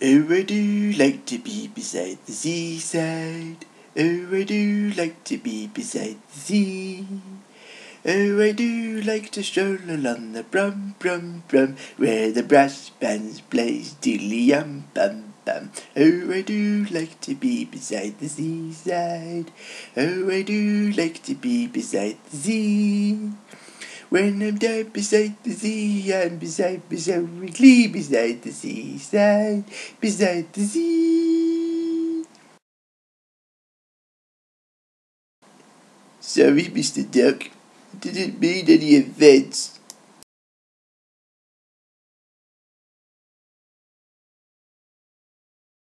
Oh, I do like to be beside the seaside. Oh, I do like to be beside the sea. Oh, I do like to stroll along the brum, brum, brum, where the brass bands play diddly yum, bum, bum. Oh, I do like to be beside the seaside. Oh, I do like to be beside the sea. When I'm down beside the sea, I'm beside, beside, weekly beside the seaside, beside the sea. Sorry, Mr. Duck. Didn't mean any offense.